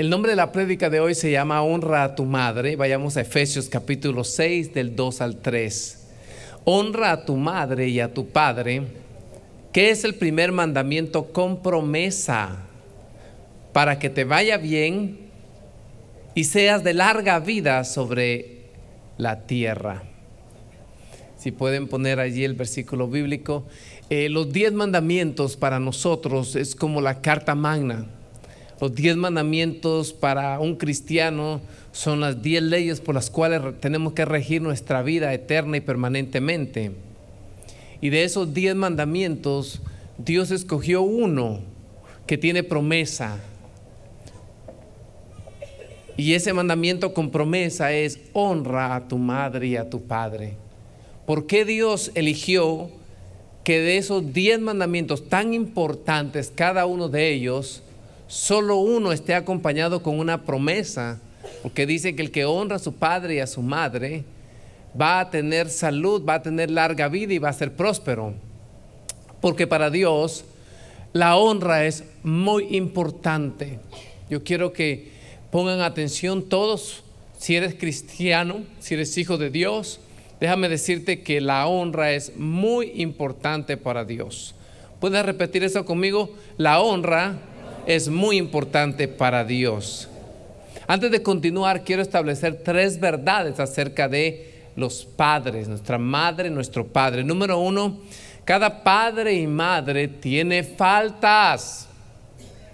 El nombre de la prédica de hoy se llama Honra a tu madre. Vayamos a Efesios capítulo 6 del 2 al 3. Honra a tu madre y a tu padre, que es el primer mandamiento con promesa para que te vaya bien y seas de larga vida sobre la tierra. Si pueden poner allí el versículo bíblico. Eh, los diez mandamientos para nosotros es como la carta magna los diez mandamientos para un cristiano son las diez leyes por las cuales tenemos que regir nuestra vida eterna y permanentemente. Y de esos diez mandamientos, Dios escogió uno que tiene promesa. Y ese mandamiento con promesa es honra a tu madre y a tu padre. ¿Por qué Dios eligió que de esos diez mandamientos tan importantes, cada uno de ellos, solo uno esté acompañado con una promesa, porque dice que el que honra a su padre y a su madre va a tener salud, va a tener larga vida y va a ser próspero. Porque para Dios la honra es muy importante. Yo quiero que pongan atención todos, si eres cristiano, si eres hijo de Dios, déjame decirte que la honra es muy importante para Dios. ¿Puedes repetir eso conmigo? La honra es muy importante para Dios. Antes de continuar, quiero establecer tres verdades acerca de los padres, nuestra madre, nuestro padre. Número uno, cada padre y madre tiene faltas.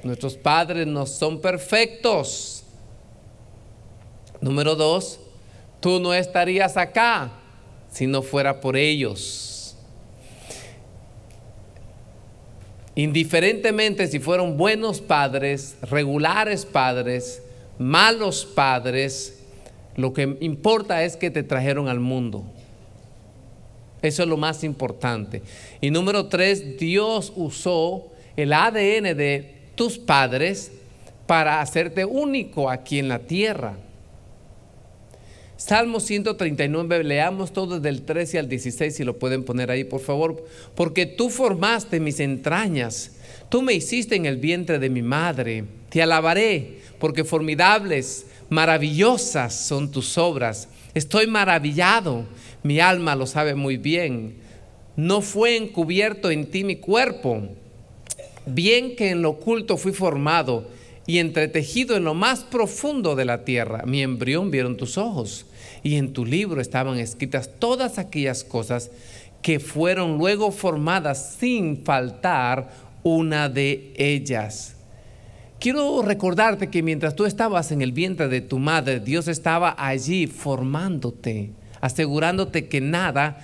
Nuestros padres no son perfectos. Número dos, tú no estarías acá si no fuera por ellos. Indiferentemente si fueron buenos padres, regulares padres, malos padres, lo que importa es que te trajeron al mundo. Eso es lo más importante. Y número tres, Dios usó el ADN de tus padres para hacerte único aquí en la tierra. Salmo 139, leamos todo desde el 13 al 16, si lo pueden poner ahí, por favor. Porque tú formaste mis entrañas, tú me hiciste en el vientre de mi madre. Te alabaré, porque formidables, maravillosas son tus obras. Estoy maravillado, mi alma lo sabe muy bien. No fue encubierto en ti mi cuerpo, bien que en lo oculto fui formado y entretejido en lo más profundo de la tierra. Mi embrión vieron tus ojos y en tu libro estaban escritas todas aquellas cosas que fueron luego formadas sin faltar una de ellas. Quiero recordarte que mientras tú estabas en el vientre de tu madre, Dios estaba allí formándote, asegurándote que nada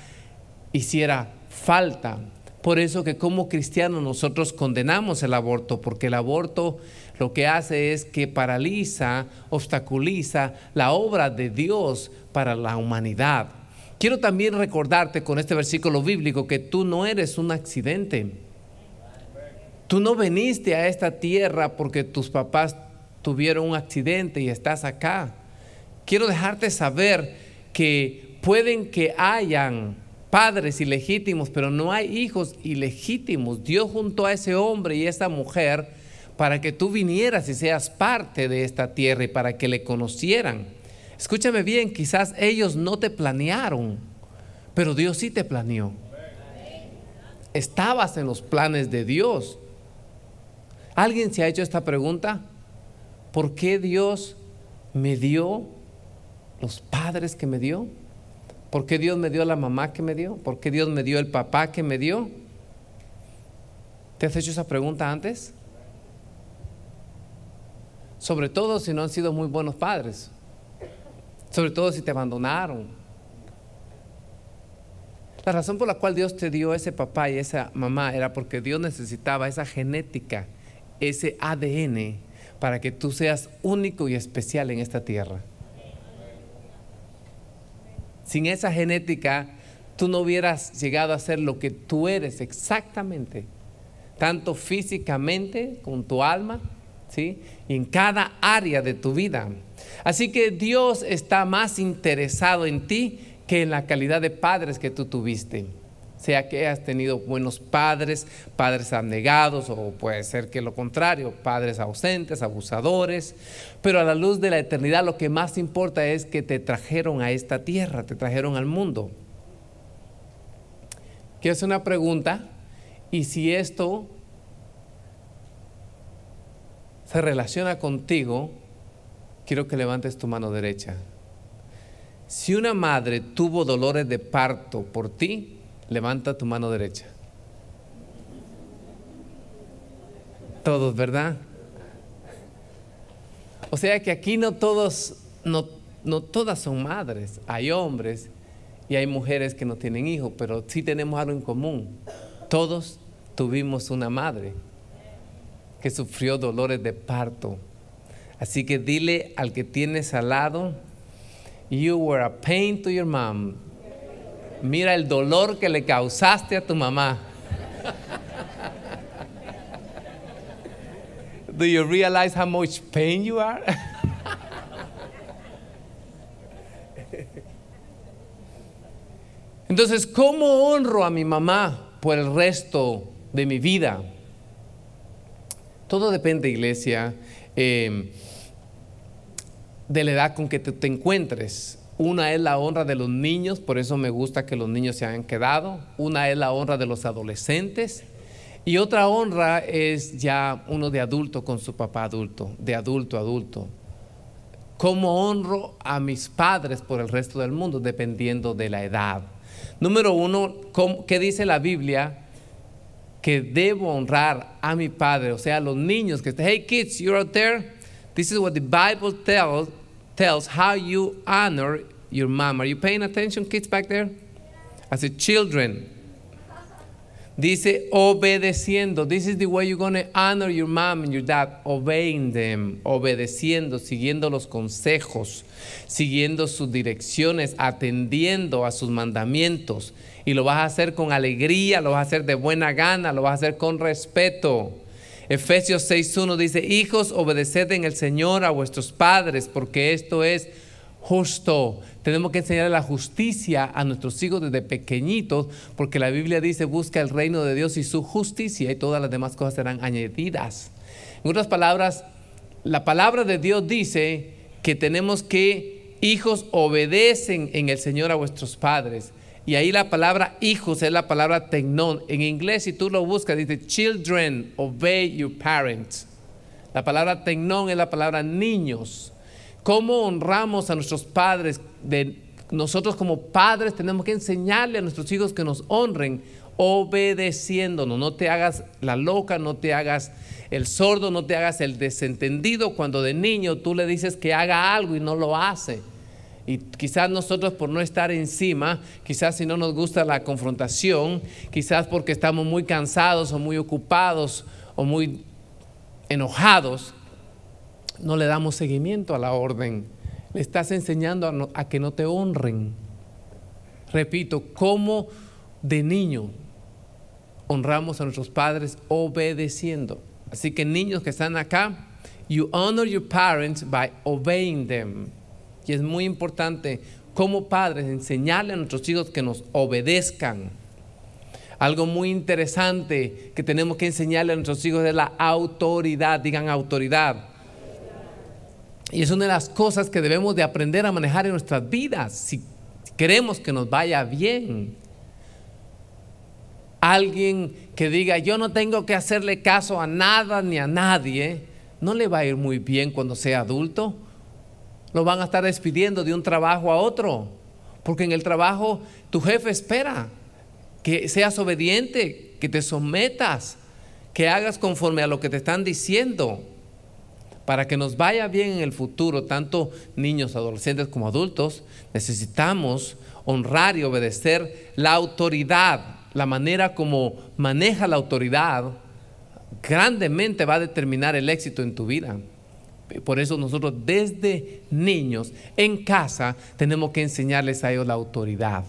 hiciera falta. Por eso que como cristianos nosotros condenamos el aborto, porque el aborto lo que hace es que paraliza, obstaculiza la obra de Dios para la humanidad. Quiero también recordarte con este versículo bíblico que tú no eres un accidente. Tú no veniste a esta tierra porque tus papás tuvieron un accidente y estás acá. Quiero dejarte saber que pueden que hayan padres ilegítimos, pero no hay hijos ilegítimos. Dios junto a ese hombre y esa mujer para que tú vinieras y seas parte de esta tierra y para que le conocieran. Escúchame bien, quizás ellos no te planearon, pero Dios sí te planeó. Estabas en los planes de Dios. ¿Alguien se ha hecho esta pregunta? ¿Por qué Dios me dio los padres que me dio? ¿Por qué Dios me dio la mamá que me dio? ¿Por qué Dios me dio el papá que me dio? ¿Te has hecho esa pregunta antes? Sobre todo si no han sido muy buenos padres. Sobre todo si te abandonaron. La razón por la cual Dios te dio ese papá y esa mamá era porque Dios necesitaba esa genética, ese ADN, para que tú seas único y especial en esta tierra. Sin esa genética, tú no hubieras llegado a ser lo que tú eres exactamente, tanto físicamente con tu alma, ¿sí? En cada área de tu vida. Así que Dios está más interesado en ti que en la calidad de padres que tú tuviste. sea que has tenido buenos padres, padres abnegados o puede ser que lo contrario, padres ausentes, abusadores, pero a la luz de la eternidad lo que más importa es que te trajeron a esta tierra, te trajeron al mundo. Quiero hacer una pregunta y si esto se relaciona contigo, quiero que levantes tu mano derecha. Si una madre tuvo dolores de parto por ti, Levanta tu mano derecha. Todos, ¿verdad? O sea que aquí no todos, no, no todas son madres. Hay hombres y hay mujeres que no tienen hijos, pero sí tenemos algo en común. Todos tuvimos una madre que sufrió dolores de parto. Así que dile al que tienes al lado, you were a pain to your mom mira el dolor que le causaste a tu mamá. Do you realize how much pain you are? Entonces, ¿cómo honro a mi mamá por el resto de mi vida? Todo depende, iglesia, eh, de la edad con que te encuentres. Una es la honra de los niños, por eso me gusta que los niños se hayan quedado. Una es la honra de los adolescentes. Y otra honra es ya uno de adulto con su papá adulto, de adulto a adulto. ¿Cómo honro a mis padres por el resto del mundo? Dependiendo de la edad. Número uno, ¿qué dice la Biblia? Que debo honrar a mi padre, o sea, a los niños que están, hey kids, you're out there. This is what the Bible tells, tells how you honor your mom. Are you paying attention, kids back there? As a children. Dice obedeciendo. This is the way you're going to honor your mom and your dad. Obeying them. Obedeciendo, siguiendo los consejos, siguiendo sus direcciones, atendiendo a sus mandamientos. Y lo vas a hacer con alegría, lo vas a hacer de buena gana, lo vas a hacer con respeto. Efesios 6.1 dice, hijos, obedeced en el Señor a vuestros padres, porque esto es justo. Tenemos que enseñar la justicia a nuestros hijos desde pequeñitos, porque la Biblia dice, busca el reino de Dios y su justicia y todas las demás cosas serán añadidas. En otras palabras, la palabra de Dios dice que tenemos que, hijos, obedecen en el Señor a vuestros padres. Y ahí la palabra hijos es la palabra tecnón. En inglés, si tú lo buscas, dice children, obey your parents. La palabra tecnón es la palabra niños. ¿Cómo honramos a nuestros padres? De, nosotros como padres tenemos que enseñarle a nuestros hijos que nos honren obedeciéndonos. No te hagas la loca, no te hagas el sordo, no te hagas el desentendido cuando de niño tú le dices que haga algo y no lo hace. Y quizás nosotros por no estar encima, quizás si no nos gusta la confrontación, quizás porque estamos muy cansados o muy ocupados o muy enojados, no le damos seguimiento a la orden. Le estás enseñando a, que no te honren. Repito, como de niño honramos a nuestros padres obedeciendo. Así que niños que están acá, you honor your parents by obeying them. Y es muy importante como padres enseñarle a nuestros hijos que nos obedezcan. Algo muy interesante que tenemos que enseñarle a nuestros hijos es la autoridad, digan autoridad. Y es una de las cosas que debemos de aprender a manejar en nuestras vidas si queremos que nos vaya bien. Alguien que diga, yo no tengo que hacerle caso a nada ni a nadie, no le va a ir muy bien cuando sea adulto lo van a estar despidiendo de un trabajo a otro. Porque en el trabajo tu jefe espera que seas obediente, que te sometas, que hagas conforme a lo que te están diciendo. Para que nos vaya bien en el futuro, tanto niños, adolescentes como adultos, necesitamos honrar y obedecer la autoridad. La manera como maneja la autoridad grandemente va a determinar el éxito en tu vida. Por eso nosotros desde niños en casa tenemos que enseñarles a ellos la autoridad.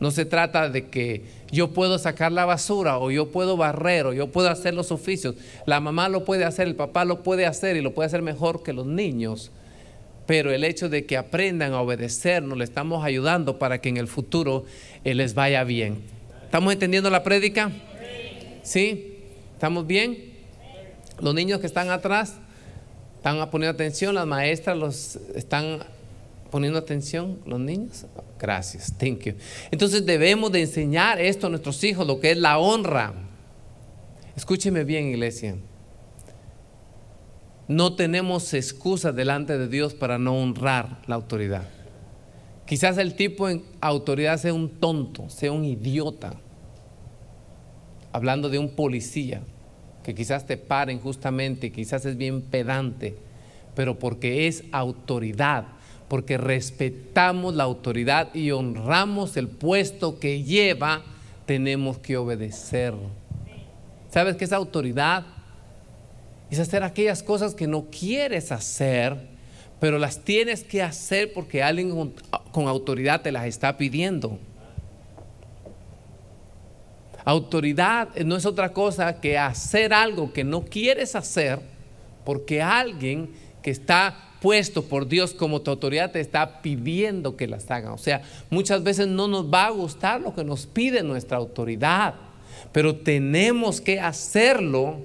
No se trata de que yo puedo sacar la basura o yo puedo barrer o yo puedo hacer los oficios. La mamá lo puede hacer, el papá lo puede hacer y lo puede hacer mejor que los niños. Pero el hecho de que aprendan a obedecernos, le estamos ayudando para que en el futuro eh, les vaya bien. ¿Estamos entendiendo la prédica? ¿Sí? ¿Estamos bien? Los niños que están atrás están poniendo atención, las maestras los están poniendo atención, los niños. Gracias, thank you. Entonces debemos de enseñar esto a nuestros hijos, lo que es la honra. Escúcheme bien, iglesia. No tenemos excusa delante de Dios para no honrar la autoridad. Quizás el tipo en autoridad sea un tonto, sea un idiota. Hablando de un policía, que quizás te pare injustamente, quizás es bien pedante, pero porque es autoridad, porque respetamos la autoridad y honramos el puesto que lleva, tenemos que obedecer. ¿Sabes qué es autoridad? Es hacer aquellas cosas que no quieres hacer, pero las tienes que hacer porque alguien con autoridad te las está pidiendo. Autoridad no es otra cosa que hacer algo que no quieres hacer porque alguien que está puesto por Dios como tu autoridad te está pidiendo que las hagan. O sea, muchas veces no nos va a gustar lo que nos pide nuestra autoridad, pero tenemos que hacerlo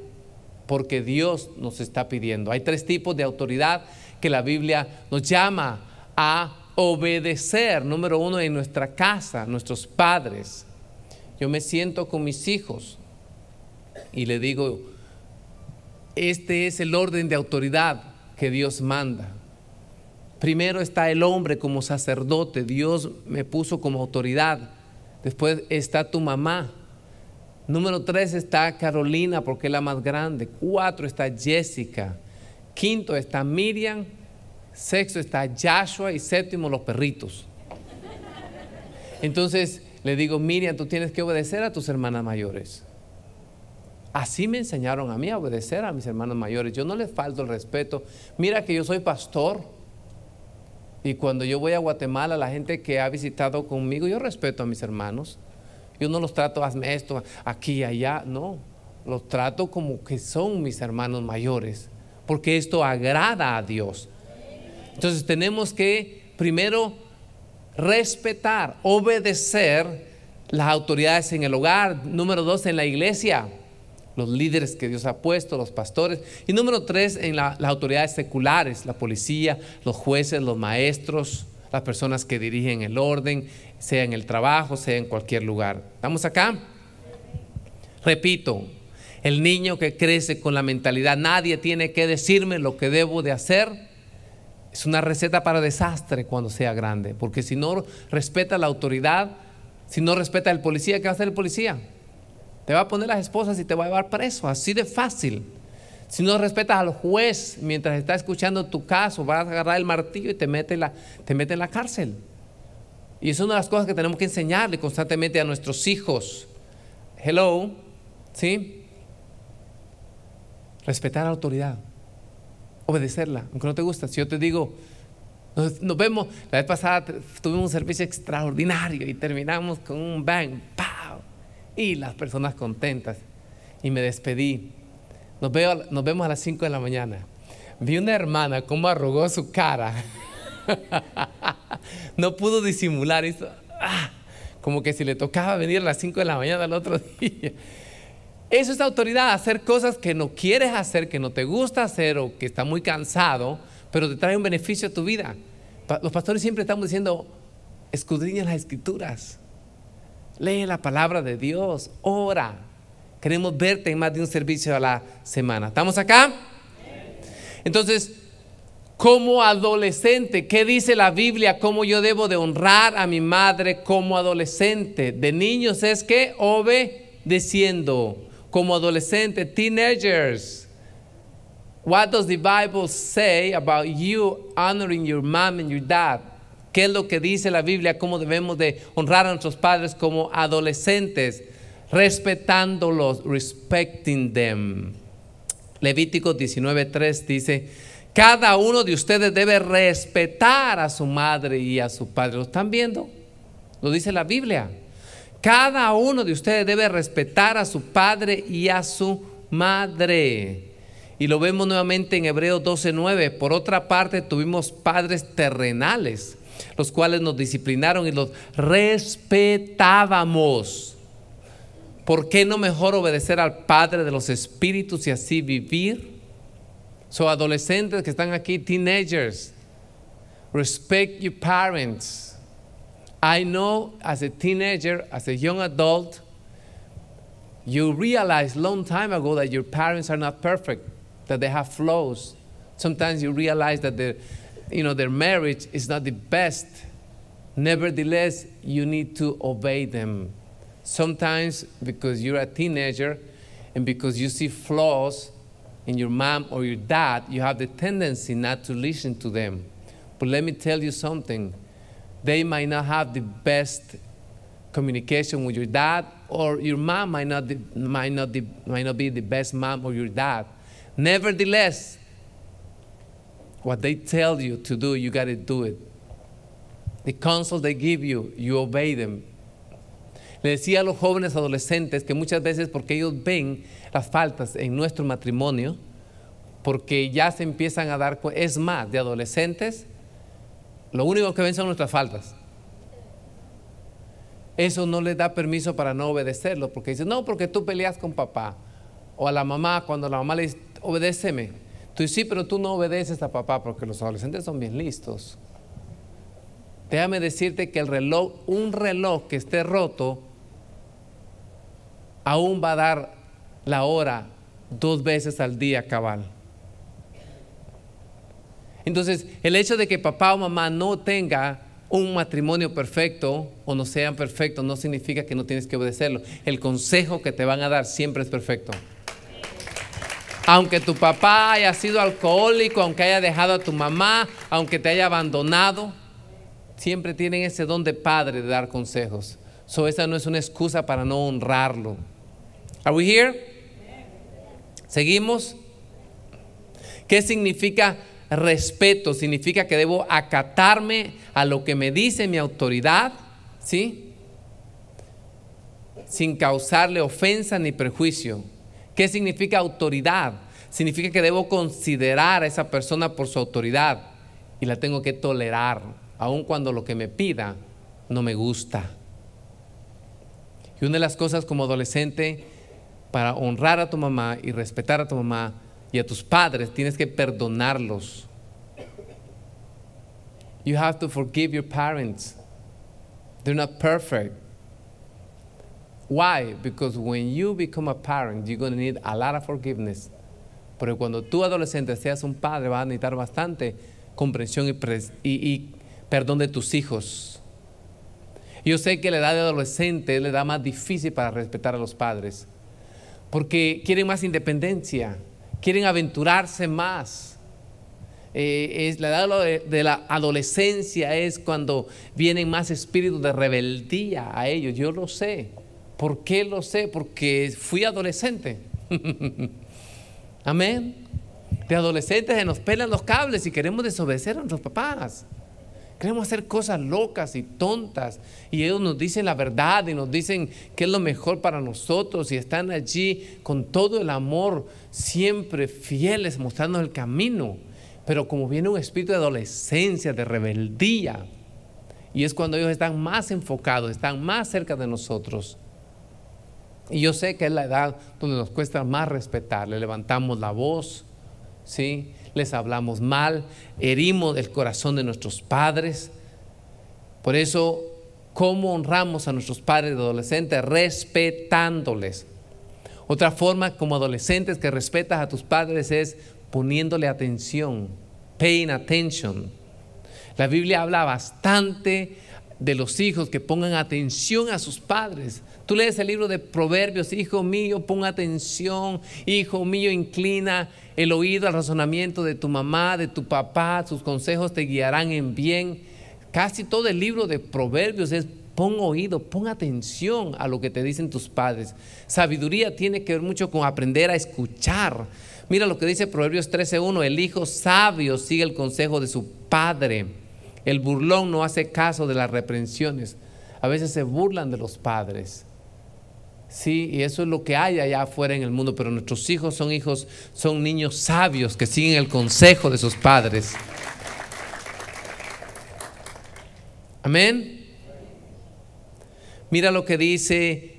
porque Dios nos está pidiendo. Hay tres tipos de autoridad que la Biblia nos llama a obedecer. Número uno, en nuestra casa, nuestros padres. Yo me siento con mis hijos y le digo, este es el orden de autoridad que Dios manda. Primero está el hombre como sacerdote, Dios me puso como autoridad. Después está tu mamá. Número tres está Carolina porque es la más grande. Cuatro está Jessica. Quinto está Miriam. Sexto está Joshua y séptimo los perritos. Entonces le digo, Miriam, tú tienes que obedecer a tus hermanas mayores. Así me enseñaron a mí a obedecer a mis hermanos mayores. Yo no les falto el respeto. Mira que yo soy pastor. Y cuando yo voy a Guatemala, la gente que ha visitado conmigo, yo respeto a mis hermanos. Yo no los trato, hazme esto, aquí allá. No, los trato como que son mis hermanos mayores. Porque esto agrada a Dios. Entonces tenemos que primero respetar, obedecer las autoridades en el hogar. Número dos, en la iglesia los líderes que Dios ha puesto, los pastores. Y número tres, en las autoridades seculares, la policía, los jueces, los maestros, las personas que dirigen el orden, sea en el trabajo, sea en cualquier lugar. ¿Estamos acá? Repito, el niño que crece con la mentalidad, nadie tiene que decirme lo que debo de hacer, es una receta para desastre cuando sea grande, porque si no respeta la autoridad, si no respeta el policía, ¿qué va a hacer el policía? Te va a poner las esposas y te va a llevar preso, así de fácil. Si no respetas al juez mientras está escuchando tu caso, vas a agarrar el martillo y te mete, la, te mete en la cárcel. Y es una de las cosas que tenemos que enseñarle constantemente a nuestros hijos. Hello, ¿sí? Respetar la autoridad, obedecerla, aunque no te gusta. Si yo te digo, nos, vemos, la vez pasada tuvimos un servicio extraordinario y terminamos con un bang, ¡pow! y las personas contentas. Y me despedí. Nos, veo, nos vemos a las 5 de la mañana. Vi una hermana cómo arrugó su cara. no pudo disimular eso. Ah, como que si le tocaba venir a las 5 de la mañana al otro día. Eso es autoridad, hacer cosas que no quieres hacer, que no te gusta hacer o que está muy cansado, pero te trae un beneficio a tu vida. Los pastores siempre estamos diciendo, escudriña las escrituras. Lee la palabra de Dios, ora. Queremos verte en más de un servicio a la semana. ¿Estamos acá? Entonces, como adolescente, ¿qué dice la Biblia? ¿Cómo yo debo de honrar a mi madre como adolescente? De niños es que obedeciendo. Como adolescente, teenagers. What does the Bible say about you honoring your mom and your dad? ¿Qué es lo que dice la Biblia? ¿Cómo debemos de honrar a nuestros padres como adolescentes? Respetándolos, respecting them. Levítico 19.3 dice, cada uno de ustedes debe respetar a su madre y a su padre. ¿Lo están viendo? Lo dice la Biblia. Cada uno de ustedes debe respetar a su padre y a su madre. Y lo vemos nuevamente en Hebreos 12:9. Por otra parte, tuvimos padres terrenales los cuales nos disciplinaron y los respetábamos. ¿por qué no mejor obedecer al Padre de los Espíritus y así vivir? So, adolescentes que están aquí, teenagers, respect your parents. I know as a teenager, as a young adult, you realize long time ago that your parents are not perfect, that they have flaws. Sometimes you realize that their, you know, their marriage is not the best. Nevertheless, you need to obey them. Sometimes because you're a teenager and because you see flaws in your mom or your dad, you have the tendency not to listen to them. But let me tell you something. They might not have the best communication with your dad, or your mom might not, might not, might not be the best mom or your dad. Nevertheless, what they tell you to do, you got to do it. The counsel they give you, you obey them. Le decía a los jóvenes adolescentes que muchas veces porque ellos ven las faltas en nuestro matrimonio, porque ya se empiezan a dar es más, de adolescentes, lo único que ven son nuestras faltas. Eso no les da permiso para no obedecerlo, porque dicen, no, porque tú peleas con papá. O a la mamá, cuando la mamá le dice, obedéceme. Tú dices, sí, pero tú no obedeces a papá, porque los adolescentes son bien listos. Déjame decirte que el reloj, un reloj que esté roto, aún va a dar la hora dos veces al día cabal. Entonces, el hecho de que papá o mamá no tenga un matrimonio perfecto o no sean perfectos no significa que no tienes que obedecerlo. El consejo que te van a dar siempre es perfecto. Aunque tu papá haya sido alcohólico, aunque haya dejado a tu mamá, aunque te haya abandonado, siempre tienen ese don de padre de dar consejos. So esa no es una excusa para no honrarlo. Are we here? Seguimos. ¿Qué significa respeto? Significa que debo acatarme a lo que me dice mi autoridad, ¿sí? Sin causarle ofensa ni prejuicio. ¿Qué significa autoridad? Significa que debo considerar a esa persona por su autoridad y la tengo que tolerar, aun cuando lo que me pida no me gusta. Y una de las cosas como adolescente para honrar a tu mamá y respetar a tu mamá y a tus padres, tienes que perdonarlos. You have to forgive your parents. They're not perfect. Why? Because when you become a parent, you're going to need a lot of forgiveness. Pero cuando tú adolescente seas un padre, vas a necesitar bastante comprensión y, y perdón de tus hijos. Yo sé que la edad de adolescente es la edad más difícil para respetar a los padres porque quieren más independencia, quieren aventurarse más. Eh, es la edad de, la adolescencia es cuando vienen más espíritus de rebeldía a ellos. Yo lo sé. ¿Por qué lo sé? Porque fui adolescente. Amén. De adolescentes se nos pelan los cables y queremos desobedecer a nuestros papás. Queremos hacer cosas locas y tontas. Y ellos nos dicen la verdad y nos dicen que es lo mejor para nosotros. Y están allí con todo el amor, siempre fieles, mostrando el camino. Pero como viene un espíritu de adolescencia, de rebeldía, y es cuando ellos están más enfocados, están más cerca de nosotros. Y yo sé que es la edad donde nos cuesta más respetar. Le levantamos la voz, ¿sí? les hablamos mal, herimos el corazón de nuestros padres. Por eso, ¿cómo honramos a nuestros padres de adolescentes? Respetándoles. Otra forma como adolescentes que respetas a tus padres es poniéndole atención, paying attention. La Biblia habla bastante de los hijos que pongan atención a sus padres. Tú lees el libro de Proverbios, hijo mío, pon atención, hijo mío, inclina el oído al razonamiento de tu mamá, de tu papá, sus consejos te guiarán en bien. Casi todo el libro de Proverbios es pon oído, pon atención a lo que te dicen tus padres. Sabiduría tiene que ver mucho con aprender a escuchar. Mira lo que dice Proverbios 13.1, el hijo sabio sigue el consejo de su padre. El burlón no hace caso de las reprensiones. A veces se burlan de los padres. Sí, y eso es lo que hay allá afuera en el mundo, pero nuestros hijos son hijos, son niños sabios que siguen el consejo de sus padres. Amén. Mira lo que dice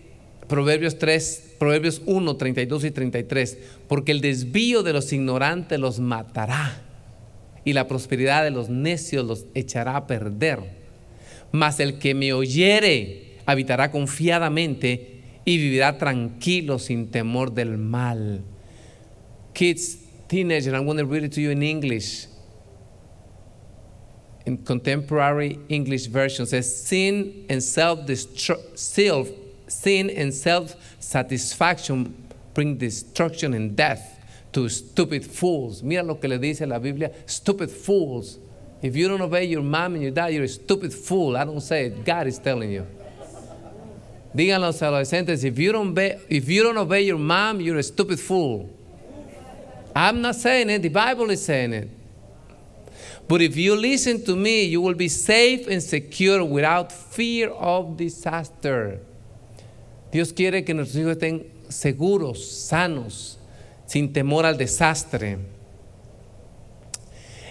Proverbios 3, Proverbios 1, 32 y 33, porque el desvío de los ignorantes los matará y la prosperidad de los necios los echará a perder. Mas el que me oyere habitará confiadamente y vivirá tranquilo sin temor del mal. Kids, teenagers, I'm going to read it to you in English. In contemporary English version says sin and self self sin and self satisfaction bring destruction and death to stupid fools. Mira lo que le dice la Biblia, stupid fools. If you don't obey your mom and your dad, you're a stupid fool. I don't say it, God is telling you. Digan los adolescentes, if you don't obey, if you don't obey your mom, you're a stupid fool. I'm not saying it, the Bible is saying it. But if you listen to me, you will be safe and secure without fear of disaster. Dios quiere que nuestros hijos estén seguros, sanos, sin temor al desastre.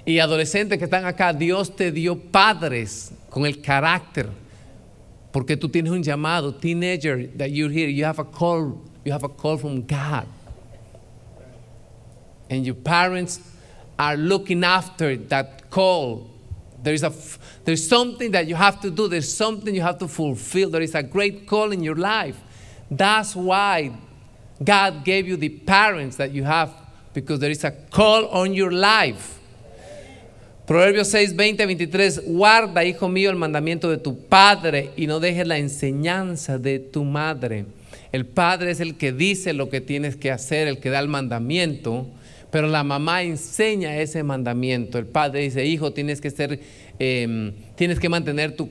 Y adolescentes que están acá, Dios te dio padres con el carácter, porque tú tienes un llamado, teenager, that you're here, you have a call, you have a call from God. And your parents are looking after that call. There is a, there's something that you have to do. There's something you have to fulfill. There is a great call in your life. That's why God gave you the parents that you have because there is a call on your life. Proverbios 6, 20, 23. Guarda, hijo mío, el mandamiento de tu padre y no dejes la enseñanza de tu madre. El padre es el que dice lo que tienes que hacer, el que da el mandamiento, pero la mamá enseña ese mandamiento. El padre dice, hijo, tienes que ser, em, tienes que mantener tu,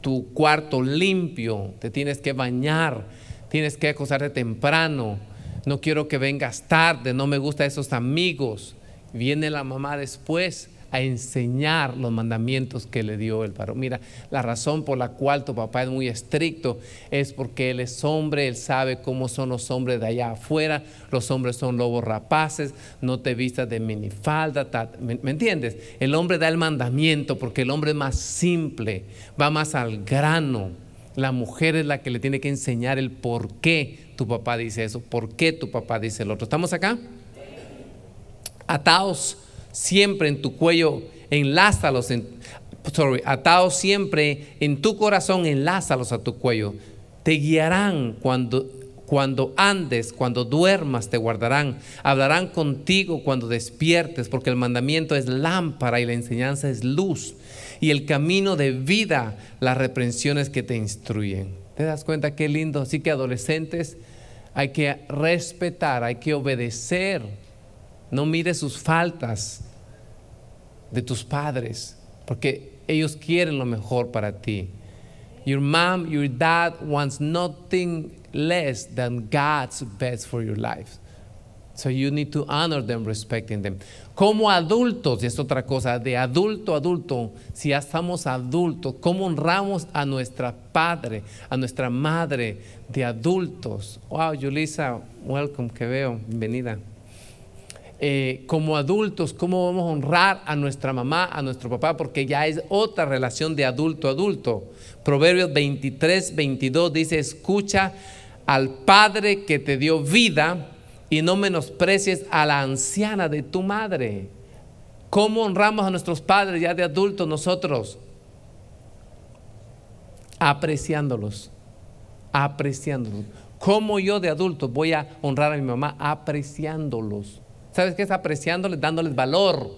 tu cuarto limpio, te tienes que bañar, tienes que acostarte temprano, no quiero que vengas tarde, no me gustan esos amigos. Viene la mamá después a enseñar los mandamientos que le dio el varón. Mira, la razón por la cual tu papá es muy estricto es porque él es hombre, él sabe cómo son los hombres de allá afuera, los hombres son lobos rapaces, no te vistas de minifalda, ¿me, ¿me entiendes? El hombre da el mandamiento porque el hombre es más simple, va más al grano. La mujer es la que le tiene que enseñar el por qué tu papá dice eso, por qué tu papá dice el otro. ¿Estamos acá? Ataos siempre en tu cuello, enlázalos en, sorry, ataos siempre en tu corazón, enlázalos a tu cuello. Te guiarán cuando cuando andes, cuando duermas, te guardarán. Hablarán contigo cuando despiertes, porque el mandamiento es lámpara y la enseñanza es luz y el camino de vida, las reprensiones que te instruyen. ¿Te das cuenta qué lindo? Así que adolescentes, hay que respetar, hay que obedecer. No mires sus faltas de tus padres, porque ellos quieren lo mejor para ti. Your mom, your dad wants nothing less than God's best for your life. So you need to honor them, respecting them. Como adultos, y es otra cosa, de adulto a adulto, si ya estamos adultos, ¿cómo honramos a nuestra padre, a nuestra madre de adultos? Wow, Julissa, welcome, que veo, bienvenida. Eh, como adultos, ¿cómo vamos a honrar a nuestra mamá, a nuestro papá? Porque ya es otra relación de adulto a adulto. Proverbios 23, 22 dice, escucha al padre que te dio vida y no menosprecies a la anciana de tu madre. ¿Cómo honramos a nuestros padres ya de adultos nosotros? Apreciándolos, apreciándolos. ¿Cómo yo de adulto voy a honrar a mi mamá? Apreciándolos. ¿Sabes qué es apreciándoles? Dándoles valor.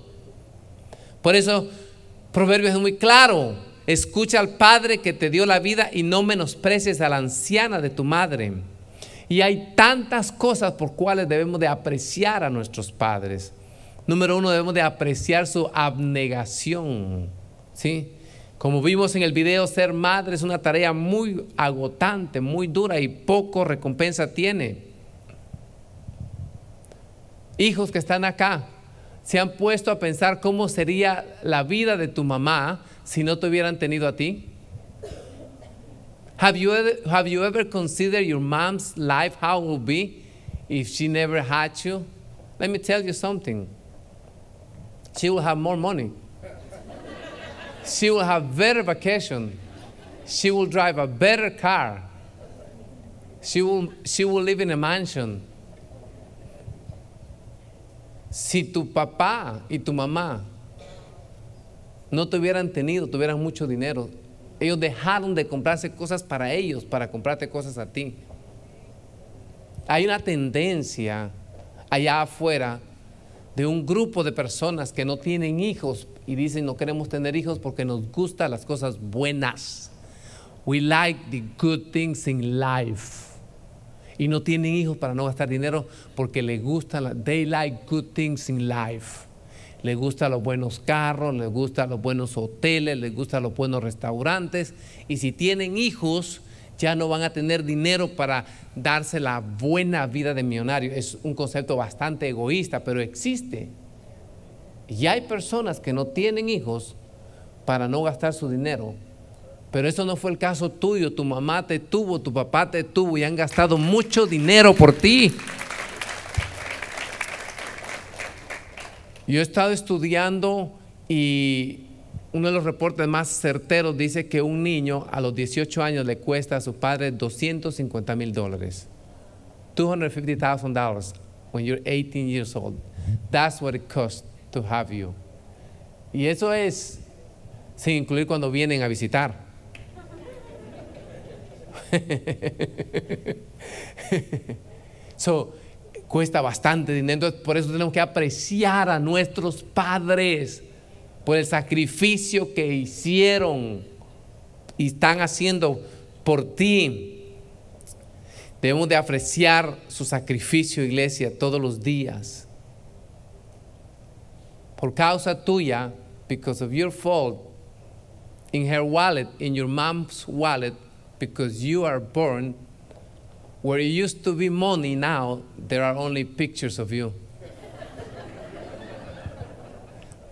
Por eso, Proverbios es muy claro. Escucha al Padre que te dio la vida y no menosprecies a la anciana de tu madre. Y hay tantas cosas por cuales debemos de apreciar a nuestros padres. Número uno, debemos de apreciar su abnegación. ¿sí? Como vimos en el video, ser madre es una tarea muy agotante, muy dura y poco recompensa tiene. Hijos que están acá, se han puesto a pensar cómo sería la vida de tu mamá si no te hubieran tenido a ti. Have you, ever, have you ever considered your mom's life, how it would be if she never had you? Let me tell you something. She will have more money. She will have better vacation. She will drive a better car. She will, she will live in a mansion. Si tu papá y tu mamá no te hubieran tenido, tuvieran mucho dinero, ellos dejaron de comprarse cosas para ellos, para comprarte cosas a ti. Hay una tendencia allá afuera de un grupo de personas que no tienen hijos y dicen no queremos tener hijos porque nos gustan las cosas buenas. We like the good things in life y no tienen hijos para no gastar dinero porque les gustan, they like good things in life. Les gustan los buenos carros, les gustan los buenos hoteles, les gustan los buenos restaurantes. Y si tienen hijos, ya no van a tener dinero para darse la buena vida de millonario. Es un concepto bastante egoísta, pero existe. Y hay personas que no tienen hijos para no gastar su dinero pero eso no fue el caso tuyo. Tu mamá te tuvo, tu papá te tuvo y han gastado mucho dinero por ti. Yo he estado estudiando y uno de los reportes más certeros dice que un niño a los 18 años le cuesta a su padre 250 mil dólares. $250,000 when you're 18 years old. That's what it costs to have you. Y eso es sin incluir cuando vienen a visitar. so, cuesta bastante dinero, por eso tenemos que apreciar a nuestros padres por el sacrificio que hicieron y están haciendo por ti. Debemos de apreciar su sacrificio, iglesia, todos los días. Por causa tuya, because of your fault, in her wallet, in your mom's wallet, because you are born where it used to be money, now there are only pictures of you.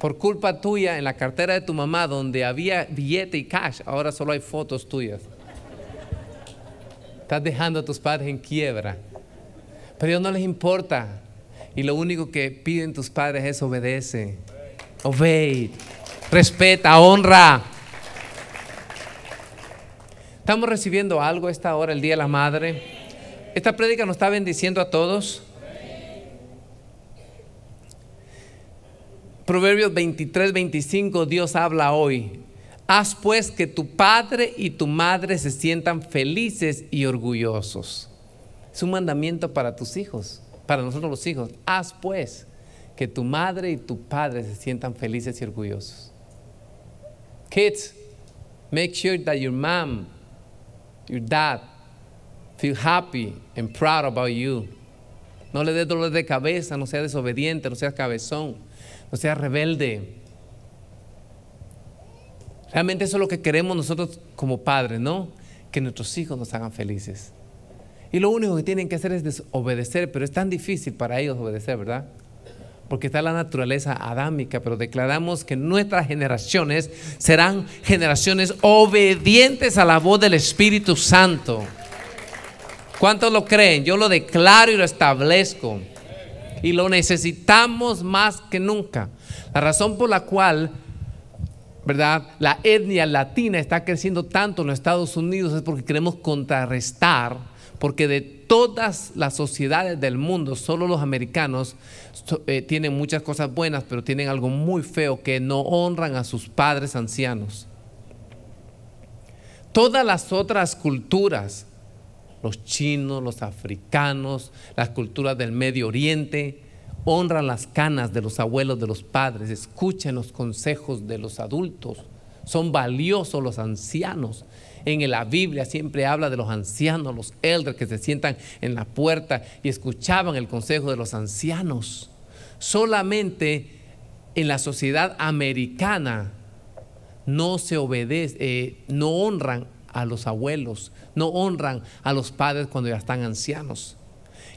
Por culpa tuya, en la cartera de tu mamá, donde había billete y cash, ahora solo hay fotos tuyas. Estás dejando a tus padres en quiebra. Pero a ellos no les importa. Y lo único que piden tus padres es obedece. Obey. Respeta, honra. Estamos recibiendo algo esta hora, el Día de la Madre. Esta prédica nos está bendiciendo a todos. Proverbios 23, 25, Dios habla hoy. Haz pues que tu padre y tu madre se sientan felices y orgullosos. Es un mandamiento para tus hijos, para nosotros los hijos. Haz pues que tu madre y tu padre se sientan felices y orgullosos. Kids, make sure that your mom your dad feel happy and proud about you. No le des dolor de cabeza, no seas desobediente, no seas cabezón, no seas rebelde. Realmente eso es lo que queremos nosotros como padres, ¿no? Que nuestros hijos nos hagan felices. Y lo único que tienen que hacer es desobedecer, pero es tan difícil para ellos obedecer, ¿verdad? Porque está la naturaleza adámica, pero declaramos que nuestras generaciones serán generaciones obedientes a la voz del Espíritu Santo. ¿Cuántos lo creen? Yo lo declaro y lo establezco. Y lo necesitamos más que nunca. La razón por la cual, ¿verdad? La etnia latina está creciendo tanto en los Estados Unidos es porque queremos contrarrestar, porque de todas las sociedades del mundo, solo los americanos eh, tienen muchas cosas buenas, pero tienen algo muy feo que no honran a sus padres ancianos. Todas las otras culturas, los chinos, los africanos, las culturas del Medio Oriente, honran las canas de los abuelos, de los padres, escuchan los consejos de los adultos, son valiosos los ancianos en la Biblia siempre habla de los ancianos, los elders que se sientan en la puerta y escuchaban el consejo de los ancianos. Solamente en la sociedad americana no se obedece, eh, no honran a los abuelos, no honran a los padres cuando ya están ancianos.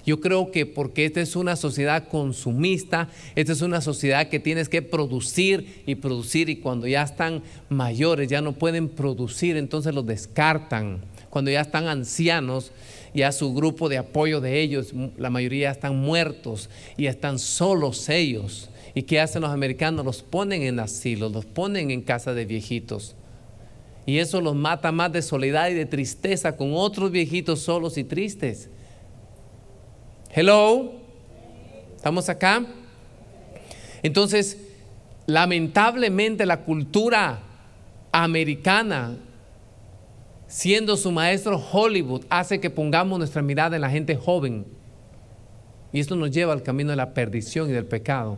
Yo creo que porque esta es una sociedad consumista, esta es una sociedad que tienes que producir y producir y cuando ya están mayores ya no pueden producir, entonces los descartan. Cuando ya están ancianos, ya su grupo de apoyo de ellos, la mayoría están muertos y están solos ellos. ¿Y qué hacen los americanos? Los ponen en asilo, los ponen en casa de viejitos. Y eso los mata más de soledad y de tristeza con otros viejitos solos y tristes. Hello. ¿Estamos acá? Entonces, lamentablemente la cultura americana, siendo su maestro Hollywood, hace que pongamos nuestra mirada en la gente joven. Y esto nos lleva al camino de la perdición y del pecado,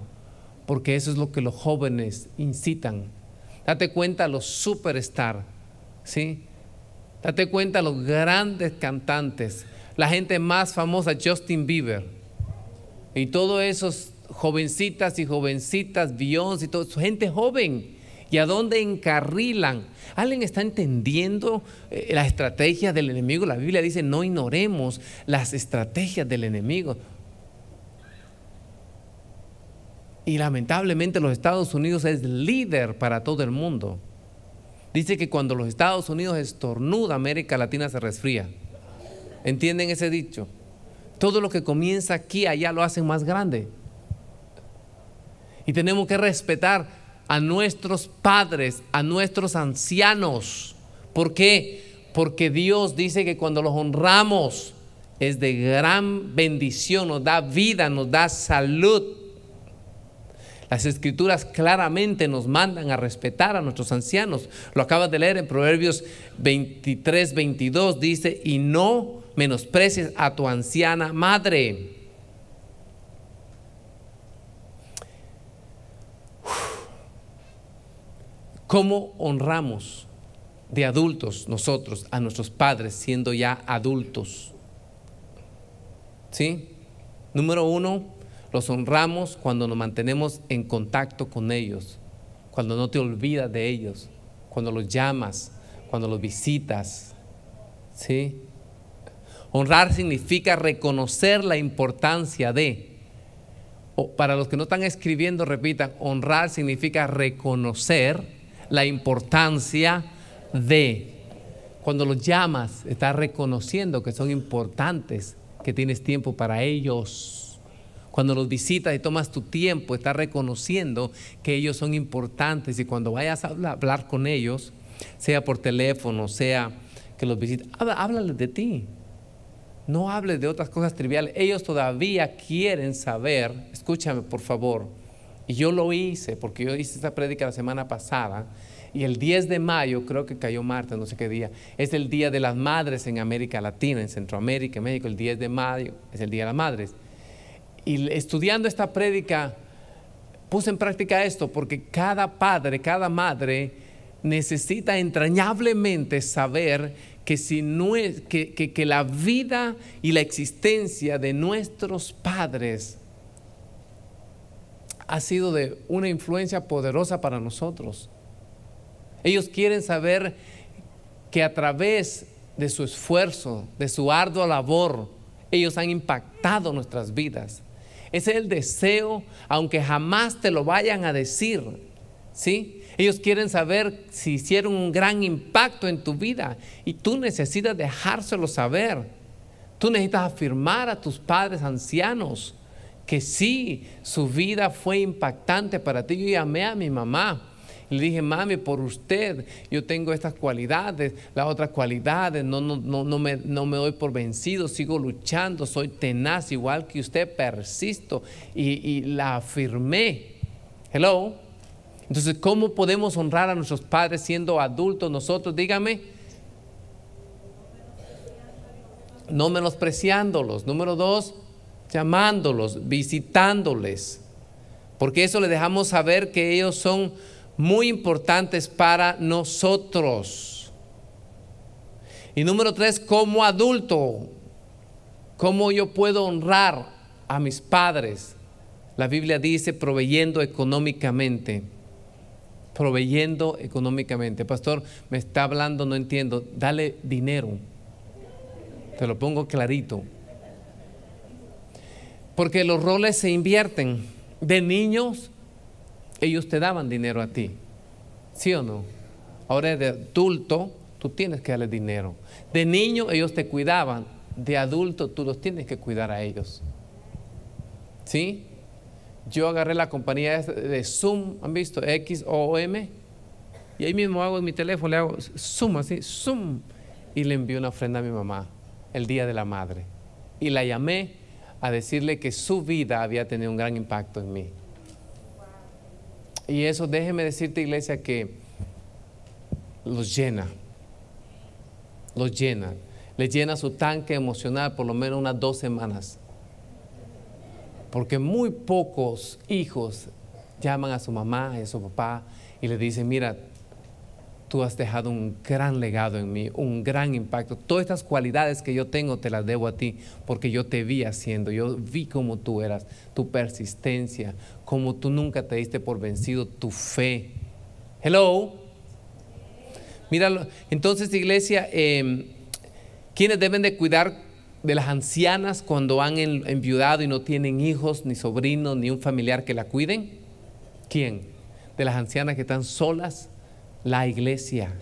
porque eso es lo que los jóvenes incitan. Date cuenta los superstars, ¿sí? Date cuenta los grandes cantantes, la gente más famosa, Justin Bieber, y todos esos jovencitas y jovencitas, Beyoncé y todo, gente joven. ¿Y a dónde encarrilan? ¿Alguien está entendiendo eh, la estrategia del enemigo? La Biblia dice, no ignoremos las estrategias del enemigo. Y lamentablemente los Estados Unidos es líder para todo el mundo. Dice que cuando los Estados Unidos estornuda, América Latina se resfría. ¿Entienden ese dicho? Todo lo que comienza aquí, allá lo hacen más grande. Y tenemos que respetar a nuestros padres, a nuestros ancianos. ¿Por qué? Porque Dios dice que cuando los honramos es de gran bendición, nos da vida, nos da salud. Las escrituras claramente nos mandan a respetar a nuestros ancianos. Lo acabas de leer en Proverbios 23, 22, dice, y no menosprecies a tu anciana madre. ¿Cómo honramos de adultos nosotros a nuestros padres siendo ya adultos? ¿Sí? Número uno, los honramos cuando nos mantenemos en contacto con ellos, cuando no te olvidas de ellos, cuando los llamas, cuando los visitas. ¿Sí? Honrar significa reconocer la importancia de. O para los que no están escribiendo, repitan, honrar significa reconocer la importancia de. Cuando los llamas, estás reconociendo que son importantes, que tienes tiempo para ellos. Cuando los visitas y tomas tu tiempo, estás reconociendo que ellos son importantes y cuando vayas a hablar con ellos, sea por teléfono, sea que los visites, háblales de ti. No hables de otras cosas triviales. Ellos todavía quieren saber, escúchame por favor, y yo lo hice, porque yo hice esta prédica la semana pasada, y el 10 de mayo, creo que cayó martes, no sé qué día, es el Día de las Madres en América Latina, en Centroamérica, en México, el 10 de mayo es el Día de las Madres. Y estudiando esta prédica, puse en práctica esto, porque cada padre, cada madre necesita entrañablemente saber que, si es, que, que la vida y la existencia de nuestros padres ha sido de una influencia poderosa para nosotros. Ellos quieren saber que a través de su esfuerzo, de su ardua labor, ellos han impactado nuestras vidas. Ese es el deseo, aunque jamás te lo vayan a decir. ¿Sí? Ellos quieren saber si hicieron un gran impacto en tu vida y tú necesitas dejárselo saber. Tú necesitas afirmar a tus padres ancianos que sí, su vida fue impactante para ti. Yo llamé a mi mamá. Le dije, mami, por usted yo tengo estas cualidades, las otras cualidades, no, no, no, no, me, no me doy por vencido, sigo luchando, soy tenaz, igual que usted, persisto y, y la afirmé. Hello. Entonces, ¿cómo podemos honrar a nuestros padres siendo adultos nosotros? Dígame. No menospreciándolos. Número dos, llamándolos, visitándoles, porque eso le dejamos saber que ellos son muy importantes para nosotros. Y número tres, como adulto, ¿cómo yo puedo honrar a mis padres? La Biblia dice proveyendo económicamente. Proveyendo económicamente. Pastor, me está hablando, no entiendo. Dale dinero. Te lo pongo clarito. Porque los roles se invierten. De niños, ellos te daban dinero a ti. ¿Sí o no? Ahora de adulto, tú tienes que darle dinero. De niño, ellos te cuidaban. De adulto, tú los tienes que cuidar a ellos. ¿Sí? Yo agarré la compañía de Zoom, ¿han visto? X o M. Y ahí mismo hago en mi teléfono, le hago zoom así, zoom. Y le envío una ofrenda a mi mamá el Día de la Madre. Y la llamé a decirle que su vida había tenido un gran impacto en mí. Y eso, déjeme decirte, iglesia, que los llena. Los llena. Le llena su tanque emocional por lo menos unas dos semanas. Porque muy pocos hijos llaman a su mamá y a su papá y le dicen, mira, tú has dejado un gran legado en mí, un gran impacto. Todas estas cualidades que yo tengo te las debo a ti porque yo te vi haciendo, yo vi cómo tú eras, tu persistencia, cómo tú nunca te diste por vencido, tu fe. Hello. Míralo. Entonces, iglesia, eh, ¿quiénes deben de cuidar de las ancianas cuando han enviudado y no tienen hijos, ni sobrinos, ni un familiar que la cuiden? ¿Quién? De las ancianas que están solas, la iglesia.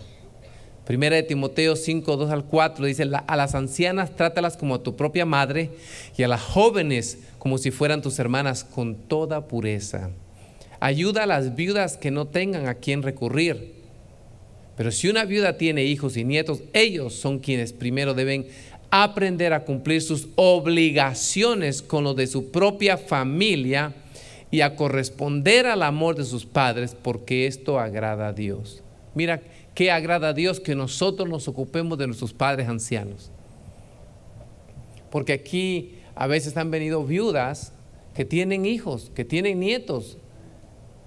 Primera de Timoteo 5, 2 al 4 dice, a las ancianas trátalas como a tu propia madre y a las jóvenes como si fueran tus hermanas con toda pureza. Ayuda a las viudas que no tengan a quien recurrir. Pero si una viuda tiene hijos y nietos, ellos son quienes primero deben aprender a cumplir sus obligaciones con lo de su propia familia y a corresponder al amor de sus padres, porque esto agrada a Dios. Mira, qué agrada a Dios que nosotros nos ocupemos de nuestros padres ancianos. Porque aquí a veces han venido viudas que tienen hijos, que tienen nietos,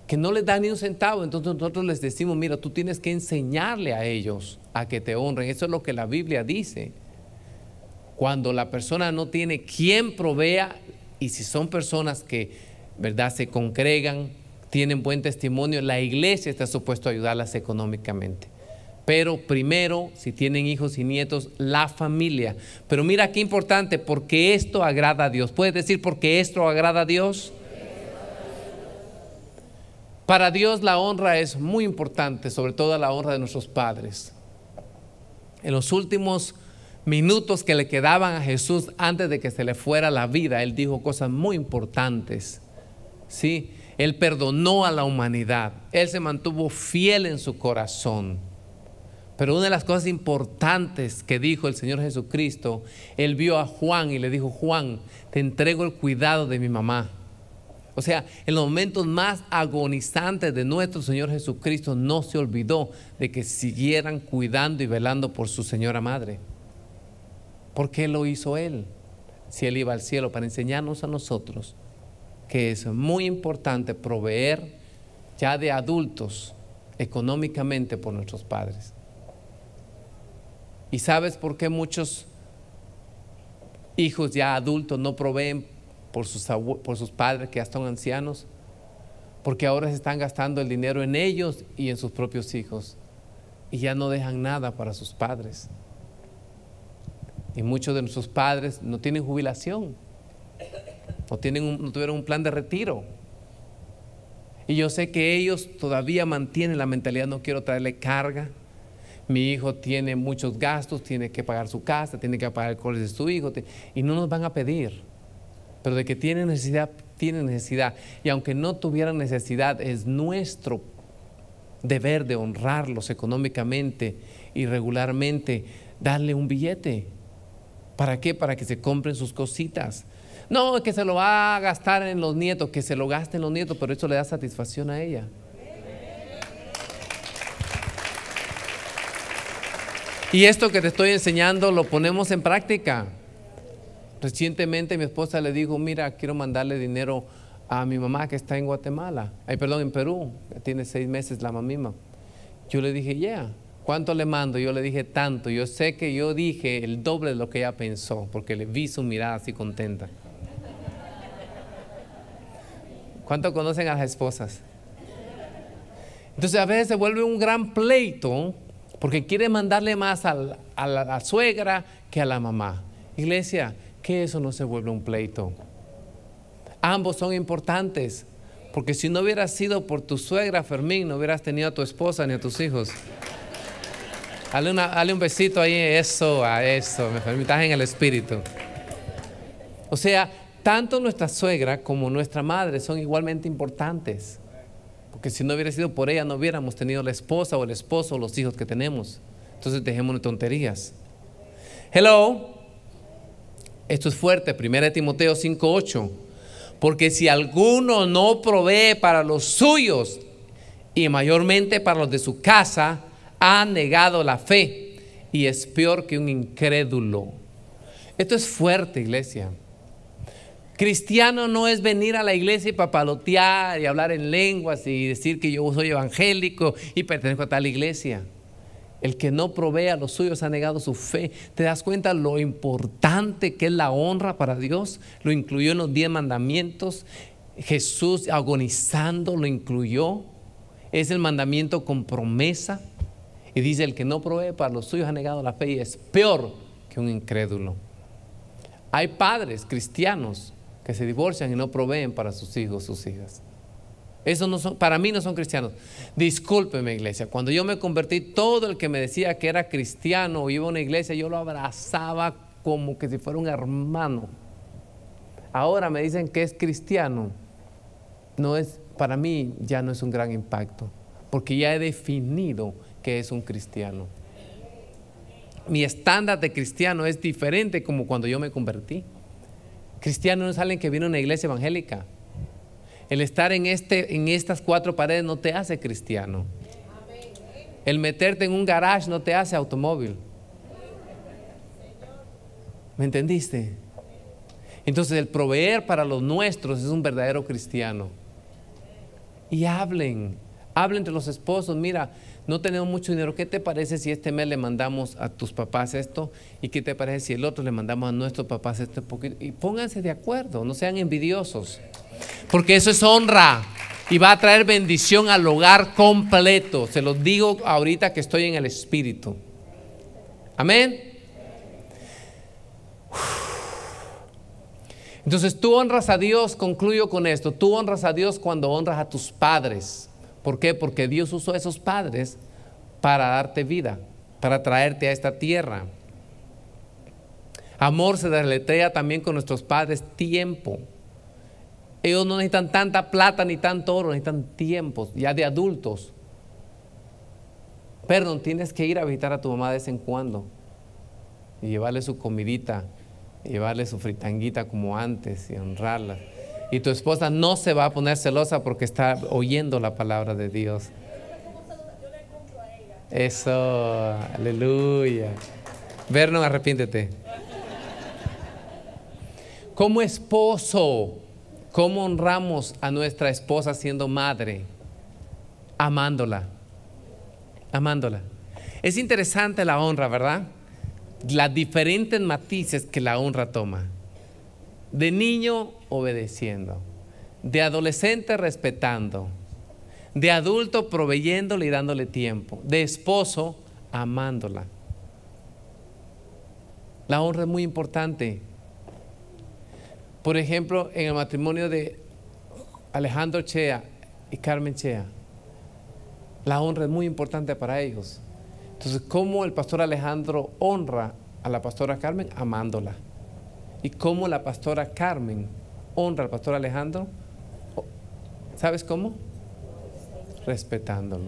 que no les dan ni un centavo. Entonces nosotros les decimos, mira, tú tienes que enseñarle a ellos a que te honren. Eso es lo que la Biblia dice cuando la persona no tiene quien provea y si son personas que, ¿verdad?, se congregan, tienen buen testimonio, la iglesia está supuesto a ayudarlas económicamente. Pero primero, si tienen hijos y nietos, la familia. Pero mira qué importante, porque esto agrada a Dios. ¿Puedes decir porque esto agrada a Dios? Para Dios la honra es muy importante, sobre todo la honra de nuestros padres. En los últimos minutos que le quedaban a Jesús antes de que se le fuera la vida, él dijo cosas muy importantes. ¿sí? Él perdonó a la humanidad, él se mantuvo fiel en su corazón. Pero una de las cosas importantes que dijo el Señor Jesucristo, él vio a Juan y le dijo, Juan, te entrego el cuidado de mi mamá. O sea, en los momentos más agonizantes de nuestro Señor Jesucristo no se olvidó de que siguieran cuidando y velando por su señora madre. ¿Por qué lo hizo Él? Si Él iba al cielo para enseñarnos a nosotros que es muy importante proveer ya de adultos económicamente por nuestros padres. ¿Y sabes por qué muchos hijos ya adultos no proveen por sus, por sus padres que ya son ancianos? Porque ahora se están gastando el dinero en ellos y en sus propios hijos y ya no dejan nada para sus padres. Y muchos de nuestros padres no tienen jubilación, no, tienen no tuvieron un plan de retiro. Y yo sé que ellos todavía mantienen la mentalidad, no quiero traerle carga. Mi hijo tiene muchos gastos, tiene que pagar su casa, tiene que pagar el colegio de su hijo, y no nos van a pedir. Pero de que tienen necesidad, tienen necesidad. Y aunque no tuvieran necesidad, es nuestro deber de honrarlos económicamente y regularmente, darle un billete ¿Para qué? Para que se compren sus cositas. No, que se lo va a gastar en los nietos, que se lo gasten los nietos, pero eso le da satisfacción a ella. Y esto que te estoy enseñando lo ponemos en práctica. Recientemente mi esposa le dijo, mira, quiero mandarle dinero a mi mamá que está en Guatemala, ay, perdón, en Perú, tiene seis meses la mamá. Yo le dije, ya. ¿Cuánto le mando? Yo le dije tanto. Yo sé que yo dije el doble de lo que ella pensó, porque le vi su mirada así contenta. ¿Cuánto conocen a las esposas? Entonces a veces se vuelve un gran pleito porque quiere mandarle más a la, suegra que a la mamá. Iglesia, que eso no se vuelve un pleito. Ambos son importantes, porque si no hubieras sido por tu suegra, Fermín, no hubieras tenido a tu esposa ni a tus hijos. Dale, un besito ahí, eso, a eso, me permitas en el espíritu. O sea, tanto nuestra suegra como nuestra madre son igualmente importantes. Porque si no hubiera sido por ella, no hubiéramos tenido la esposa o el esposo o los hijos que tenemos. Entonces dejemos de tonterías. Hello. Esto es fuerte. 1 Timoteo 5:8. Porque si alguno no provee para los suyos y mayormente para los de su casa, ha negado la fe y es peor que un incrédulo. Esto es fuerte, iglesia. Cristiano no es venir a la iglesia y papalotear y hablar en lenguas y decir que yo soy evangélico y pertenezco a tal iglesia. El que no provee a los suyos ha negado su fe. ¿Te das cuenta lo importante que es la honra para Dios? Lo incluyó en los diez mandamientos. Jesús agonizando lo incluyó. Es el mandamiento con promesa. Y dice, el que no provee para los suyos ha negado la fe y es peor que un incrédulo. Hay padres cristianos que se divorcian y no proveen para sus hijos, sus hijas. Eso no son, para mí no son cristianos. Discúlpeme, iglesia. Cuando yo me convertí, todo el que me decía que era cristiano o iba a una iglesia, yo lo abrazaba como que si fuera un hermano. Ahora me dicen que es cristiano. No es, para mí ya no es un gran impacto, porque ya he definido que es un cristiano. Mi estándar de cristiano es diferente como cuando yo me convertí. Cristiano no es alguien que viene a una iglesia evangélica. El estar en, este, en estas cuatro paredes no te hace cristiano. El meterte en un garage no te hace automóvil. ¿Me entendiste? Entonces el proveer para los nuestros es un verdadero cristiano. Y hablen, hablen entre los esposos. Mira, no tenemos mucho dinero. ¿Qué te parece si este mes le mandamos a tus papás esto? ¿Y qué te parece si el otro le mandamos a nuestros papás esto? Y pónganse de acuerdo, no sean envidiosos. Porque eso es honra y va a traer bendición al hogar completo. Se los digo ahorita que estoy en el Espíritu. Amén. Entonces tú honras a Dios, concluyo con esto, tú honras a Dios cuando honras a tus padres. ¿Por qué? Porque Dios usó a esos padres para darte vida, para traerte a esta tierra. Amor se deletrea también con nuestros padres tiempo. Ellos no necesitan tanta plata ni tanto oro, necesitan tiempos ya de adultos. Perdón, tienes que ir a visitar a tu mamá de vez en cuando y llevarle su comidita, llevarle su fritanguita como antes y honrarla. Y tu esposa no se va a poner celosa porque está oyendo la palabra de Dios. Eso, aleluya. Vernon, arrepiéntete. Como esposo, ¿cómo honramos a nuestra esposa siendo madre? Amándola. Amándola. Es interesante la honra, ¿verdad? Las diferentes matices que la honra toma. De niño obedeciendo, de adolescente respetando, de adulto proveyéndole y dándole tiempo, de esposo amándola. La honra es muy importante. Por ejemplo, en el matrimonio de Alejandro Chea y Carmen Chea, la honra es muy importante para ellos. Entonces, ¿cómo el pastor Alejandro honra a la pastora Carmen? Amándola y cómo la pastora Carmen honra al pastor Alejandro. ¿Sabes cómo? Respetándolo.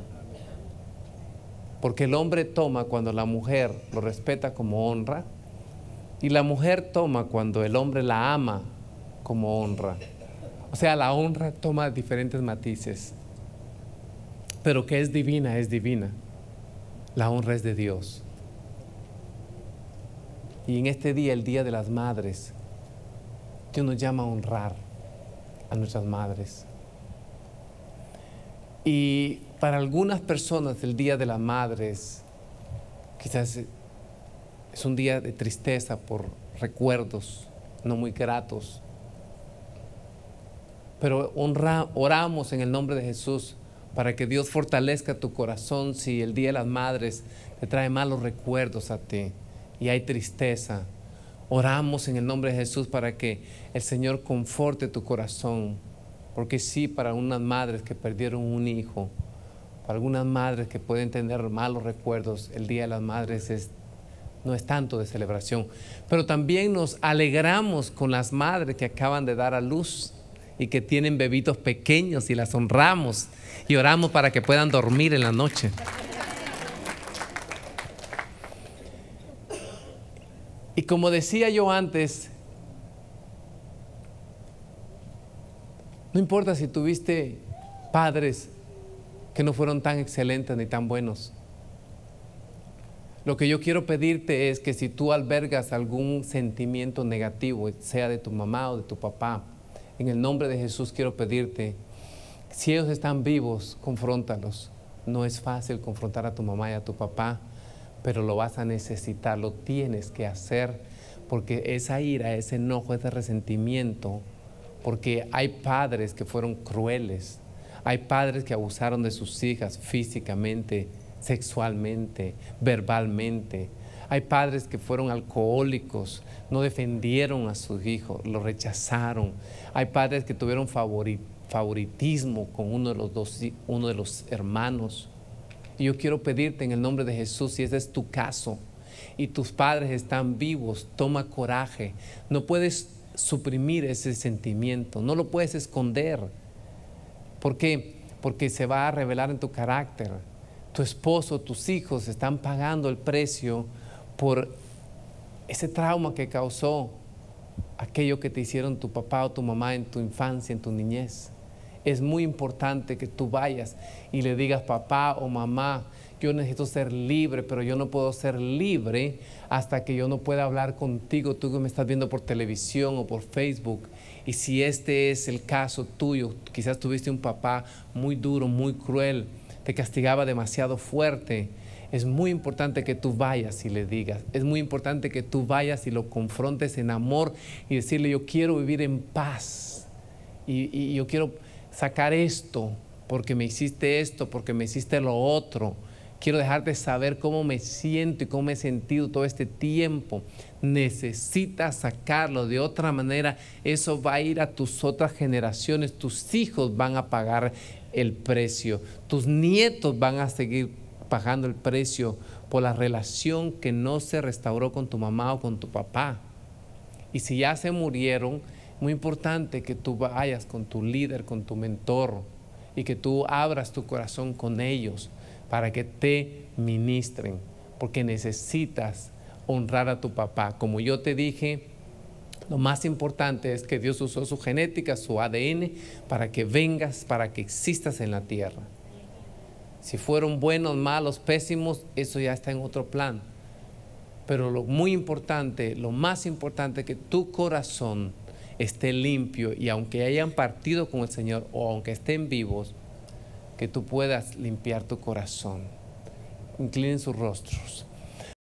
Porque el hombre toma cuando la mujer lo respeta como honra y la mujer toma cuando el hombre la ama como honra. O sea, la honra toma diferentes matices. Pero que es divina, es divina. La honra es de Dios. Y en este día, el Día de las Madres, Dios nos llama a honrar a nuestras madres. Y para algunas personas el Día de las Madres quizás es un día de tristeza por recuerdos no muy gratos. Pero oramos en el nombre de Jesús para que Dios fortalezca tu corazón si el Día de las Madres te trae malos recuerdos a ti y hay tristeza. Oramos en el nombre de Jesús para que el Señor conforte tu corazón. Porque sí, para unas madres que perdieron un hijo, para algunas madres que pueden tener malos recuerdos, el Día de las Madres es, no es tanto de celebración. Pero también nos alegramos con las madres que acaban de dar a luz y que tienen bebitos pequeños y las honramos y oramos para que puedan dormir en la noche. Y como decía yo antes, no importa si tuviste padres que no fueron tan excelentes ni tan buenos. Lo que yo quiero pedirte es que si tú albergas algún sentimiento negativo, sea de tu mamá o de tu papá, en el nombre de Jesús quiero pedirte, si ellos están vivos, confróntalos. No es fácil confrontar a tu mamá y a tu papá, pero lo vas a necesitar, lo tienes que hacer, porque esa ira, ese enojo, ese resentimiento, porque hay padres que fueron crueles, hay padres que abusaron de sus hijas físicamente, sexualmente, verbalmente. Hay padres que fueron alcohólicos, no defendieron a sus hijos, lo rechazaron. Hay padres que tuvieron favoritismo con uno de los dos, uno de los hermanos. Y yo quiero pedirte en el nombre de Jesús, si ese es tu caso y tus padres están vivos, toma coraje. No puedes suprimir ese sentimiento, no lo puedes esconder. ¿Por qué? Porque se va a revelar en tu carácter tu esposo, tus hijos están pagando el precio por ese trauma que causó aquello que te hicieron tu papá o tu mamá en tu infancia, en tu niñez. Es muy importante que tú vayas y le digas, papá o mamá, yo necesito ser libre, pero yo no puedo ser libre hasta que yo no pueda hablar contigo, tú que me estás viendo por televisión o por Facebook. Y si este es el caso tuyo, quizás tuviste un papá muy duro, muy cruel, te castigaba demasiado fuerte, es muy importante que tú vayas y le digas, es muy importante que tú vayas y lo confrontes en amor y decirle, yo quiero vivir en paz y, yo quiero sacar esto porque me hiciste esto, porque me hiciste lo otro. Quiero dejarte saber cómo me siento y cómo me he sentido todo este tiempo. Necesitas sacarlo. De otra manera, eso va a ir a tus otras generaciones. Tus hijos van a pagar el precio. Tus nietos van a seguir pagando el precio por la relación que no se restauró con tu mamá o con tu papá. Y si ya se murieron, muy importante que tú vayas con tu líder, con tu mentor y que tú abras tu corazón con ellos para que te ministren, porque necesitas honrar a tu papá. Como yo te dije, lo más importante es que Dios usó su genética, su ADN, para que vengas, para que existas en la tierra. Si fueron buenos, malos, pésimos, eso ya está en otro plan. Pero lo muy importante, lo más importante, que tu corazón esté limpio y aunque hayan partido con el Señor o aunque estén vivos, que tú puedas limpiar tu corazón. Inclinen sus rostros.